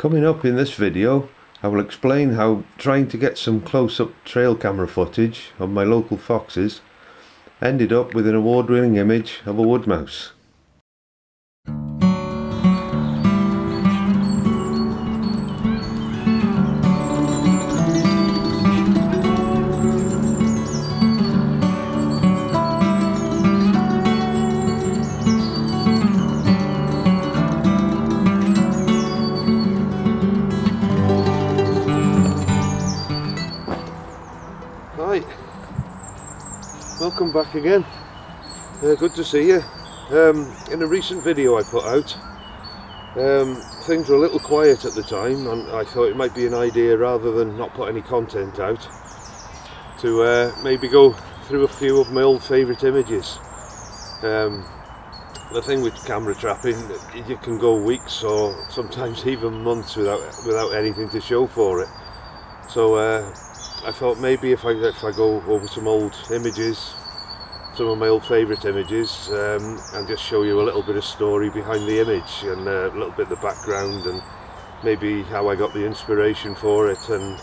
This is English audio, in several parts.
Coming up in this video, I will explain how trying to get some close-up trail camera footage of my local foxes ended up with an award-winning image of a wood welcome back again. Uh, good to see you. Um, in a recent video I put out, um, things were a little quiet at the time, and I thought it might be an idea rather than not put any content out to uh, maybe go through a few of my old favourite images. Um, the thing with camera trapping, you can go weeks or sometimes even months without without anything to show for it. So uh, I thought maybe if I if I go over some old images, some of my old favourite images, um, and just show you a little bit of story behind the image and uh, a little bit of the background and maybe how I got the inspiration for it. And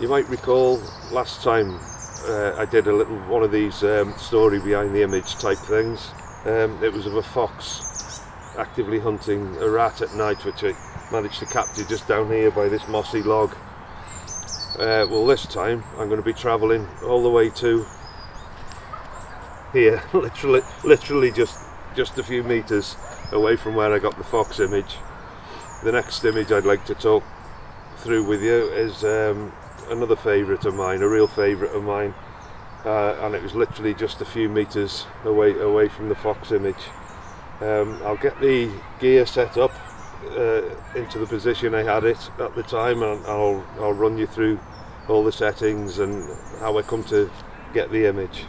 you might recall last time uh, I did a little one of these um, story behind the image type things. Um, it was of a fox actively hunting a rat at night, which I managed to capture just down here by this mossy log. Uh, well this time I'm going to be travelling all the way to here literally literally just just a few meters away from where I got the fox image. The next image I'd like to talk through with you is um, another favourite of mine a real favourite of mine. Uh, and it was literally just a few meters away away from the fox image. Um, I'll get the gear set up uh, into the position I had it at the time and I'll, I'll run you through all the settings and how I come to get the image.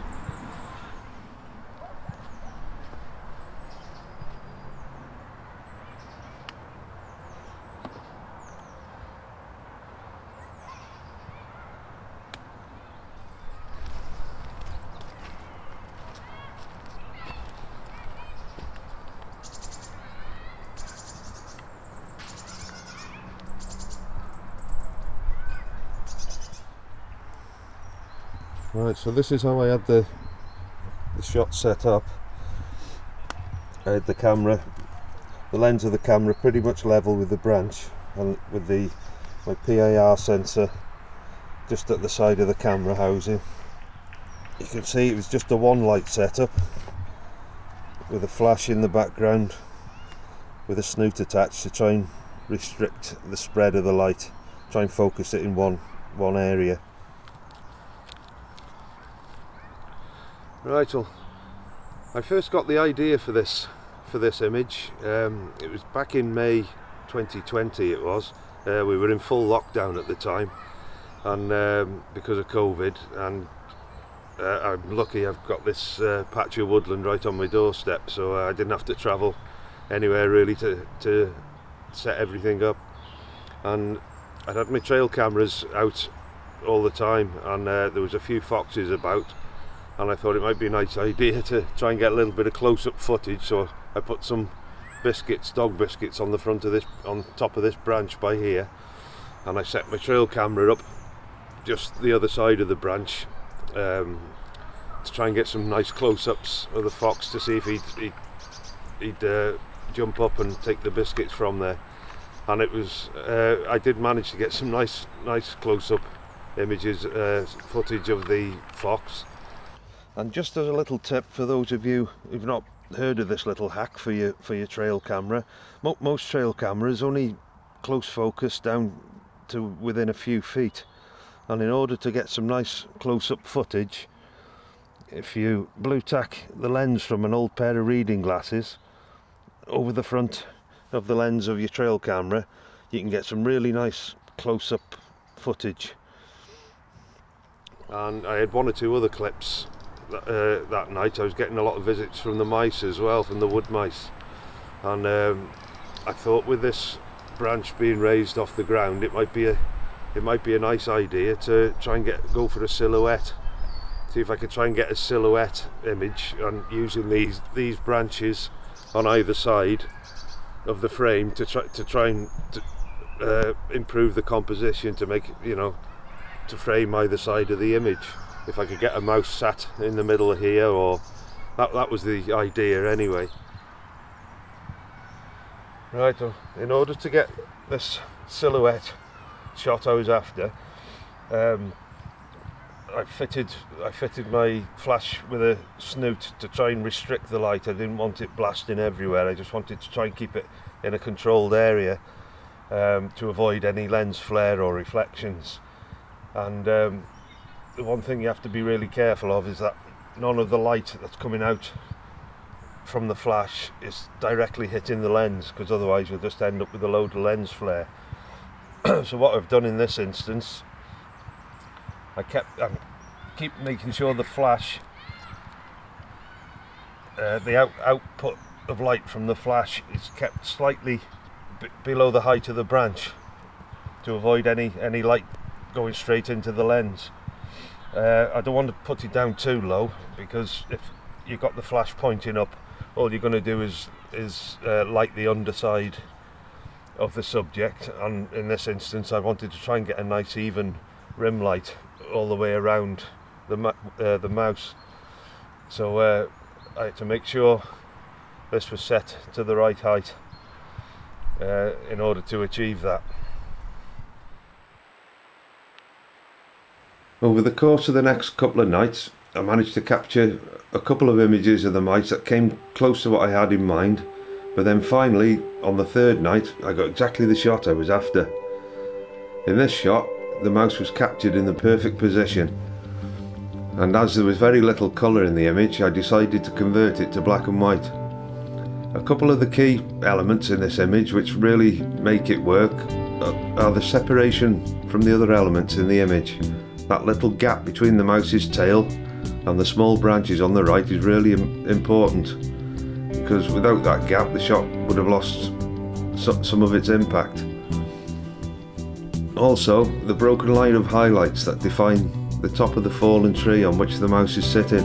Right, so this is how I had the the shot set up. I had the camera, the lens of the camera pretty much level with the branch and with the my PIR sensor just at the side of the camera housing. You can see it was just a one light setup with a flash in the background with a snoot attached to try and restrict the spread of the light, try and focus it in one one area. Right, well, I first got the idea for this for this image. Um, it was back in May 2020. It was. Uh, we were in full lockdown at the time, and um, because of COVID, and uh, I'm lucky I've got this uh, patch of woodland right on my doorstep, so I didn't have to travel anywhere really to to set everything up. And I'd had my trail cameras out all the time, and uh, there was a few foxes about and I thought it might be a nice idea to try and get a little bit of close-up footage so I put some biscuits, dog biscuits on the front of this, on top of this branch by here and I set my trail camera up just the other side of the branch um, to try and get some nice close-ups of the fox to see if he'd, he'd, he'd uh, jump up and take the biscuits from there. And it was uh, I did manage to get some nice nice close-up images uh, footage of the fox and just as a little tip for those of you who've not heard of this little hack for your for your trail camera, mo most trail cameras only close focus down to within a few feet. And in order to get some nice close-up footage, if you blue tack the lens from an old pair of reading glasses over the front of the lens of your trail camera, you can get some really nice close-up footage. And I had one or two other clips uh, that night I was getting a lot of visits from the mice as well, from the wood mice. And um, I thought with this branch being raised off the ground, it might be a it might be a nice idea to try and get go for a silhouette. See if I could try and get a silhouette image and using these these branches on either side of the frame to try to try and to, uh, improve the composition to make you know to frame either side of the image if I could get a mouse sat in the middle here or that, that was the idea anyway. Right in order to get this silhouette shot I was after um, I fitted I fitted my flash with a snoot to try and restrict the light. I didn't want it blasting everywhere. I just wanted to try and keep it in a controlled area um, to avoid any lens flare or reflections. And um, the one thing you have to be really careful of is that none of the light that's coming out from the flash is directly hitting the lens because otherwise you'll just end up with a load of lens flare so what I've done in this instance I kept I keep making sure the flash uh, the out, output of light from the flash is kept slightly below the height of the branch to avoid any any light going straight into the lens. Uh, I don't want to put it down too low because if you've got the flash pointing up all you're going to do is is uh, light the underside of the subject and in this instance I wanted to try and get a nice even rim light all the way around the, uh, the mouse so uh, I had to make sure this was set to the right height uh, in order to achieve that. Over the course of the next couple of nights I managed to capture a couple of images of the mice that came close to what I had in mind but then finally on the third night I got exactly the shot I was after. In this shot the mouse was captured in the perfect position and as there was very little colour in the image I decided to convert it to black and white. A couple of the key elements in this image which really make it work uh, are the separation from the other elements in the image. That little gap between the mouse's tail and the small branches on the right is really important because without that gap the shot would have lost some of its impact. Also, the broken line of highlights that define the top of the fallen tree on which the mouse is sitting.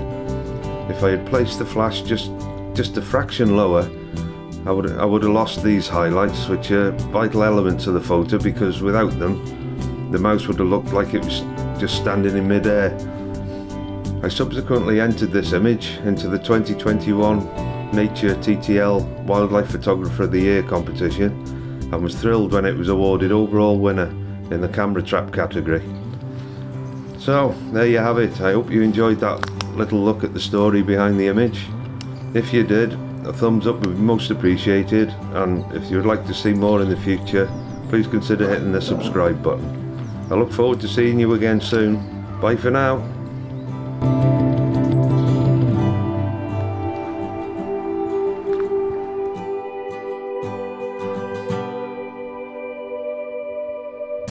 If I had placed the flash just just a fraction lower, I would I would have lost these highlights, which are vital elements of the photo because without them, the mouse would have looked like it was just standing in mid-air. I subsequently entered this image into the 2021 Nature TTL Wildlife Photographer of the Year competition and was thrilled when it was awarded overall winner in the camera trap category. So there you have it. I hope you enjoyed that little look at the story behind the image. If you did, a thumbs up would be most appreciated and if you would like to see more in the future, please consider hitting the subscribe button. I look forward to seeing you again soon. Bye for now.